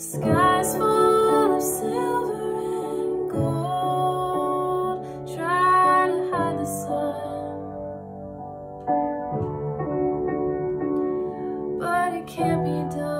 Skies full of silver and gold Try to hide the sun. But it can't be done.